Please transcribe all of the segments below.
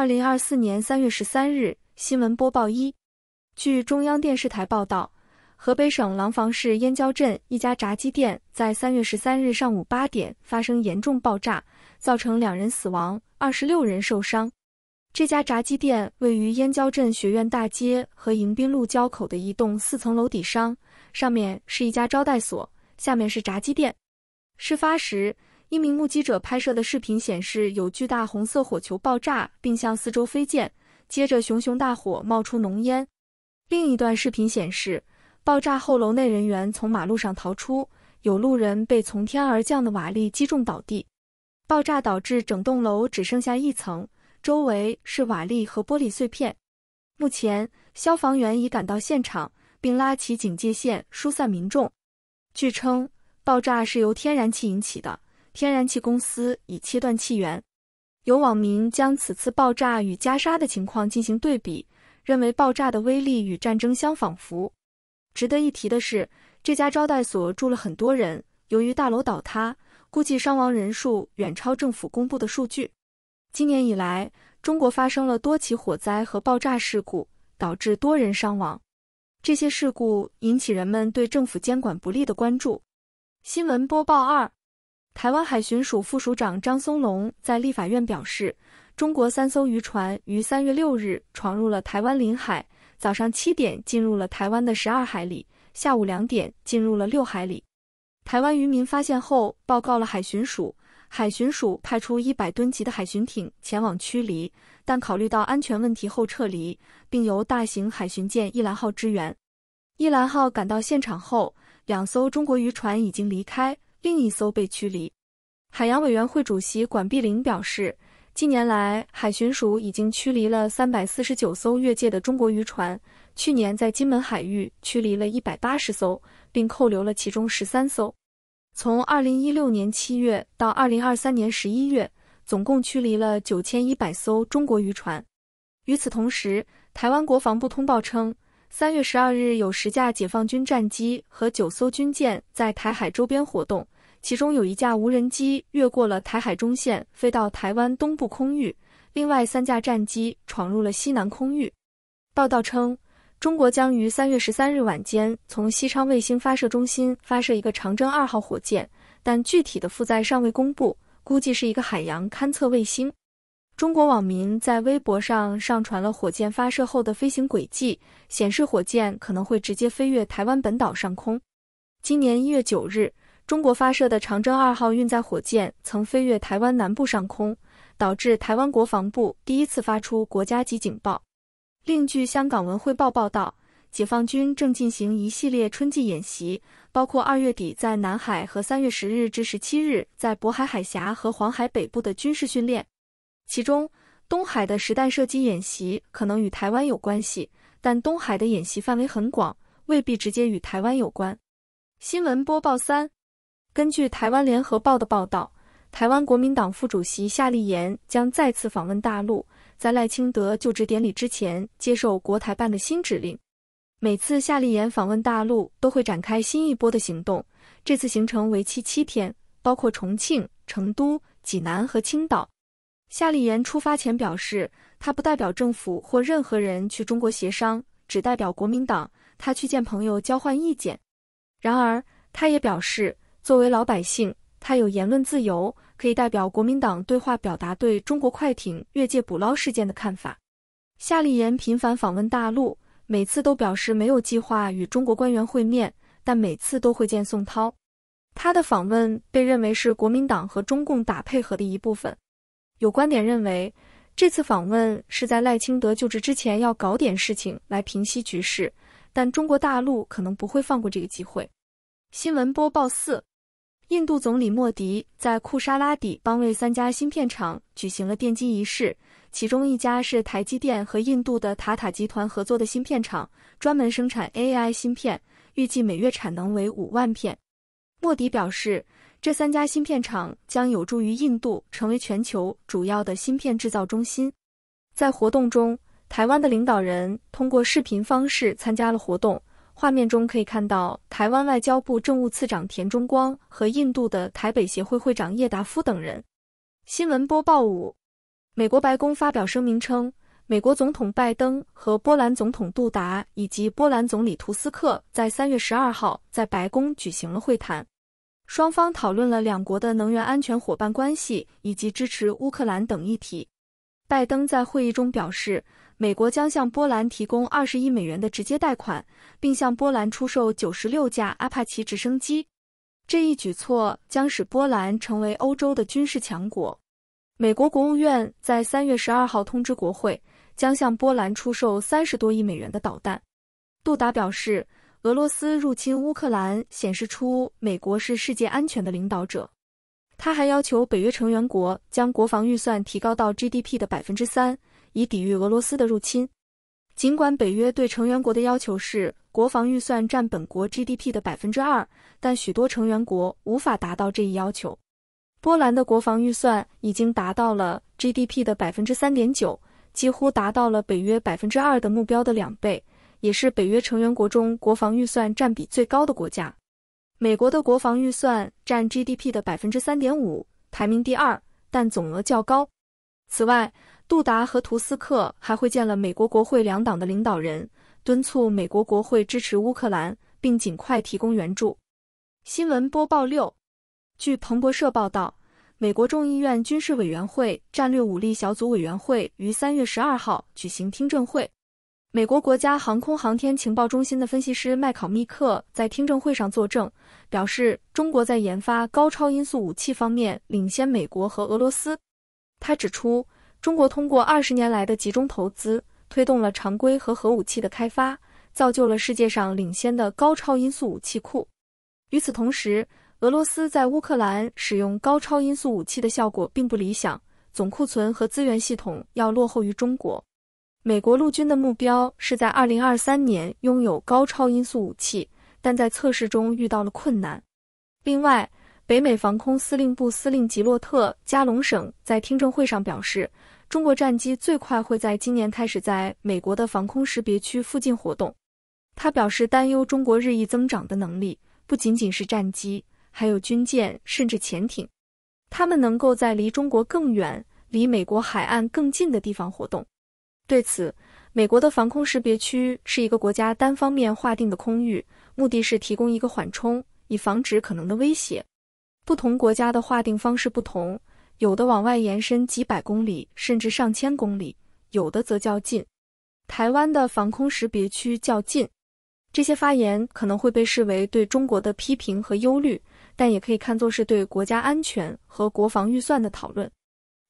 二零二四年三月十三日新闻播报一，据中央电视台报道，河北省廊坊市燕郊镇一家炸鸡店在三月十三日上午八点发生严重爆炸，造成两人死亡，二十六人受伤。这家炸鸡店位于燕郊镇学院大街和迎宾路交口的一栋四层楼底商，上面是一家招待所，下面是炸鸡店。事发时。一名目击者拍摄的视频显示，有巨大红色火球爆炸，并向四周飞溅，接着熊熊大火冒出浓烟。另一段视频显示，爆炸后楼内人员从马路上逃出，有路人被从天而降的瓦砾击中倒地。爆炸导致整栋楼只剩下一层，周围是瓦砾和玻璃碎片。目前，消防员已赶到现场，并拉起警戒线疏散民众。据称，爆炸是由天然气引起的。天然气公司已切断气源，有网民将此次爆炸与加沙的情况进行对比，认为爆炸的威力与战争相仿佛。值得一提的是，这家招待所住了很多人，由于大楼倒塌，估计伤亡人数远超政府公布的数据。今年以来，中国发生了多起火灾和爆炸事故，导致多人伤亡。这些事故引起人们对政府监管不力的关注。新闻播报二。台湾海巡署副署长张松龙在立法院表示，中国三艘渔船于三月六日闯入了台湾领海，早上七点进入了台湾的十二海里，下午两点进入了六海里。台湾渔民发现后报告了海巡署，海巡署派出一百吨级的海巡艇前往驱离，但考虑到安全问题后撤离，并由大型海巡舰“一兰号”支援。“一兰号”赶到现场后，两艘中国渔船已经离开。另一艘被驱离。海洋委员会主席管碧玲表示，近年来海巡署已经驱离了三百四十九艘越界的中国渔船，去年在金门海域驱离了一百八十艘，并扣留了其中十三艘。从二零一六年七月到二零二三年十一月，总共驱离了九千一百艘中国渔船。与此同时，台湾国防部通报称。三月十二日，有十架解放军战机和九艘军舰在台海周边活动，其中有一架无人机越过了台海中线，飞到台湾东部空域；另外三架战机闯入了西南空域。报道称，中国将于三月十三日晚间从西昌卫星发射中心发射一个长征二号火箭，但具体的负载尚未公布，估计是一个海洋勘测卫星。中国网民在微博上上传了火箭发射后的飞行轨迹，显示火箭可能会直接飞越台湾本岛上空。今年一月九日，中国发射的长征二号运载火箭曾飞越台湾南部上空，导致台湾国防部第一次发出国家级警报。另据香港文汇报报道，解放军正进行一系列春季演习，包括二月底在南海和三月十日至十七日在渤海海峡和黄海北部的军事训练。其中，东海的实弹射击演习可能与台湾有关系，但东海的演习范围很广，未必直接与台湾有关。新闻播报三：根据台湾联合报的报道，台湾国民党副主席夏立言将再次访问大陆，在赖清德就职典礼之前接受国台办的新指令。每次夏立言访问大陆，都会展开新一波的行动。这次行程为期七天，包括重庆、成都、济南和青岛。夏立言出发前表示，他不代表政府或任何人去中国协商，只代表国民党。他去见朋友交换意见。然而，他也表示，作为老百姓，他有言论自由，可以代表国民党对话表达对中国快艇越界捕捞事件的看法。夏立言频繁访问大陆，每次都表示没有计划与中国官员会面，但每次都会见宋涛。他的访问被认为是国民党和中共打配合的一部分。有观点认为，这次访问是在赖清德就职之前要搞点事情来平息局势，但中国大陆可能不会放过这个机会。新闻播报四：印度总理莫迪在库沙拉底邦为三家芯片厂举行了奠基仪式，其中一家是台积电和印度的塔塔集团合作的芯片厂，专门生产 AI 芯片，预计每月产能为五万片。莫迪表示。这三家芯片厂将有助于印度成为全球主要的芯片制造中心。在活动中，台湾的领导人通过视频方式参加了活动。画面中可以看到台湾外交部政务次长田中光和印度的台北协会会长叶达夫等人。新闻播报五：美国白宫发表声明称，美国总统拜登和波兰总统杜达以及波兰总理图斯克在三月十二号在白宫举行了会谈，双方讨论了两国的能源安全伙伴关系以及支持乌克兰等议题。拜登在会议中表示，美国将向波兰提供二十亿美元的直接贷款，并向波兰出售九十六架阿帕奇直升机。这一举措将使波兰成为欧洲的军事强国。美国国务院在三月十二号通知国会，将向波兰出售三十多亿美元的导弹。杜达表示，俄罗斯入侵乌克兰显示出美国是世界安全的领导者。他还要求北约成员国将国防预算提高到 GDP 的百分之三，以抵御俄罗斯的入侵。尽管北约对成员国的要求是国防预算占本国 GDP 的百分之二，但许多成员国无法达到这一要求。波兰的国防预算已经达到了 GDP 的百分之三点九，几乎达到了北约百分之二的目标的两倍，也是北约成员国中国防预算占比最高的国家。美国的国防预算占 GDP 的百分之三点五，排名第二，但总额较高。此外，杜达和图斯克还会见了美国国会两党的领导人，敦促美国国会支持乌克兰，并尽快提供援助。新闻播报六，据彭博社报道，美国众议院军事委员会战略武力小组委员会于三月十二号举行听证会。美国国家航空航天情报中心的分析师麦考密克在听证会上作证，表示中国在研发高超音速武器方面领先美国和俄罗斯。他指出，中国通过二十年来的集中投资，推动了常规和核武器的开发，造就了世界上领先的高超音速武器库。与此同时，俄罗斯在乌克兰使用高超音速武器的效果并不理想，总库存和资源系统要落后于中国。美国陆军的目标是在二零二三年拥有高超音速武器，但在测试中遇到了困难。另外，北美防空司令部司令吉洛特·加隆省在听证会上表示，中国战机最快会在今年开始在美国的防空识别区附近活动。他表示担忧中国日益增长的能力不仅仅是战机，还有军舰甚至潜艇，他们能够在离中国更远、离美国海岸更近的地方活动。对此，美国的防空识别区是一个国家单方面划定的空域，目的是提供一个缓冲，以防止可能的威胁。不同国家的划定方式不同，有的往外延伸几百公里甚至上千公里，有的则较近。台湾的防空识别区较近。这些发言可能会被视为对中国的批评和忧虑，但也可以看作是对国家安全和国防预算的讨论。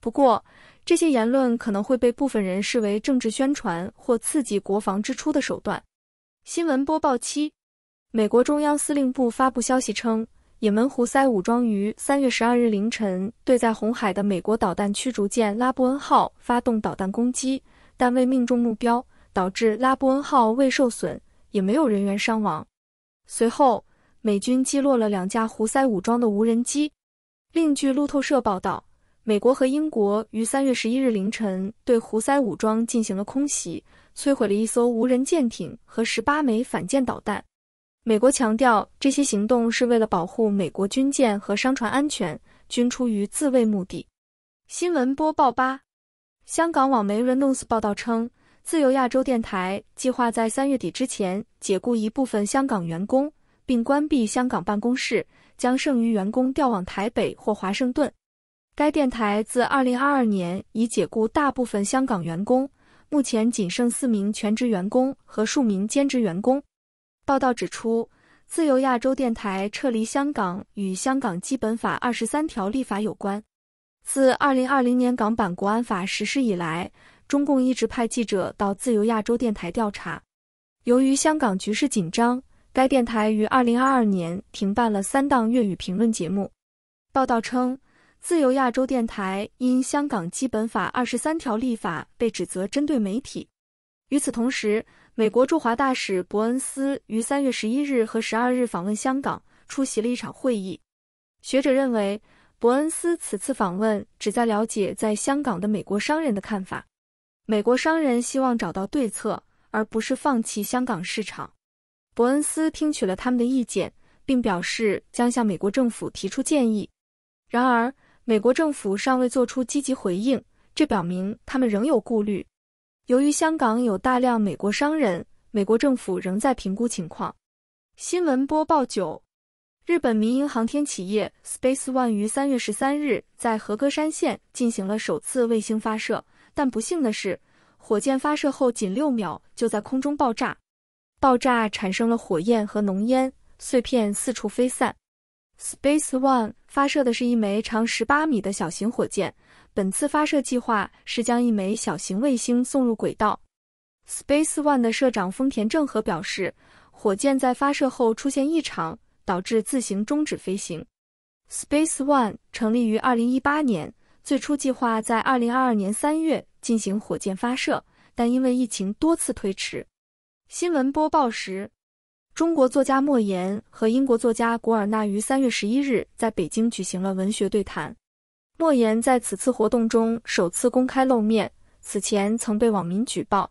不过，这些言论可能会被部分人视为政治宣传或刺激国防支出的手段。新闻播报七，美国中央司令部发布消息称，也门胡塞武装于三月十二日凌晨对在红海的美国导弹驱逐舰拉布恩号发动导弹攻击，但未命中目标，导致拉布恩号未受损，也没有人员伤亡。随后，美军击落了两架胡塞武装的无人机。另据路透社报道。美国和英国于三月十一日凌晨对胡塞武装进行了空袭，摧毁了一艘无人舰艇和十八枚反舰导弹。美国强调，这些行动是为了保护美国军舰和商船安全，均出于自卫目的。新闻播报八，香港网媒 Renews 报道称，自由亚洲电台计划在三月底之前解雇一部分香港员工，并关闭香港办公室，将剩余员工调往台北或华盛顿。该电台自2022年已解雇大部分香港员工，目前仅剩四名全职员工和数名兼职员工。报道指出，自由亚洲电台撤离香港与香港基本法二十三条立法有关。自2020年港版国安法实施以来，中共一直派记者到自由亚洲电台调查。由于香港局势紧张，该电台于2022年停办了三档粤语评论节目。报道称。自由亚洲电台因香港基本法二十三条立法被指责针对媒体。与此同时，美国驻华大使伯恩斯于三月十一日和十二日访问香港，出席了一场会议。学者认为，伯恩斯此次访问旨在了解在香港的美国商人的看法。美国商人希望找到对策，而不是放弃香港市场。伯恩斯听取了他们的意见，并表示将向美国政府提出建议。然而，美国政府尚未做出积极回应，这表明他们仍有顾虑。由于香港有大量美国商人，美国政府仍在评估情况。新闻播报九：日本民营航天企业 Space One 于三月十三日在和歌山县进行了首次卫星发射，但不幸的是，火箭发射后仅六秒就在空中爆炸，爆炸产生了火焰和浓烟，碎片四处飞散。Space One 发射的是一枚长十八米的小型火箭。本次发射计划是将一枚小型卫星送入轨道。Space One 的社长丰田正和表示，火箭在发射后出现异常，导致自行终止飞行。Space One 成立于2018年，最初计划在2022年3月进行火箭发射，但因为疫情多次推迟。新闻播报时，中国作家莫言和英国作家古尔纳于3月11日在北京举行了文学对谈。莫言在此次活动中首次公开露面，此前曾被网民举报。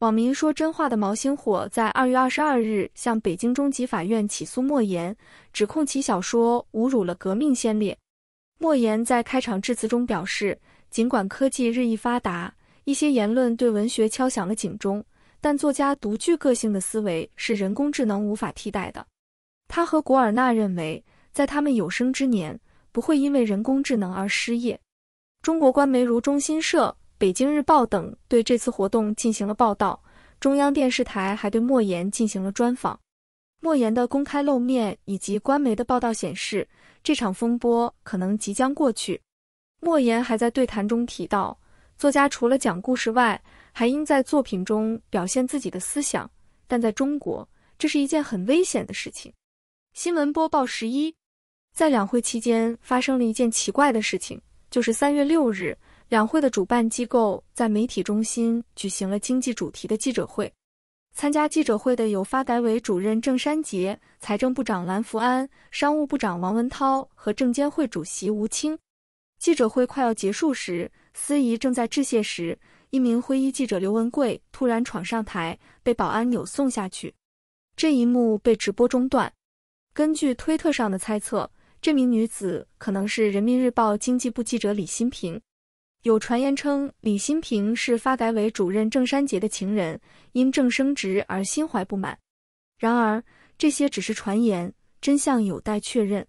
网民说真话的毛星火在二月二十二日向北京中级法院起诉莫言，指控其小说侮辱了革命先烈。莫言在开场致辞中表示，尽管科技日益发达，一些言论对文学敲响了警钟，但作家独具个性的思维是人工智能无法替代的。他和古尔纳认为，在他们有生之年。不会因为人工智能而失业。中国官媒如中新社、北京日报等对这次活动进行了报道，中央电视台还对莫言进行了专访。莫言的公开露面以及官媒的报道显示，这场风波可能即将过去。莫言还在对谈中提到，作家除了讲故事外，还应在作品中表现自己的思想，但在中国，这是一件很危险的事情。新闻播报十一。在两会期间，发生了一件奇怪的事情，就是三月六日，两会的主办机构在媒体中心举行了经济主题的记者会。参加记者会的有发改委主任郑山杰、财政部长蓝福安、商务部长王文涛和证监会主席吴清。记者会快要结束时，司仪正在致谢时，一名灰衣记者刘文贵突然闯上台，被保安扭送下去。这一幕被直播中断。根据推特上的猜测。这名女子可能是人民日报经济部记者李新平，有传言称李新平是发改委主任郑山杰的情人，因正升职而心怀不满。然而，这些只是传言，真相有待确认。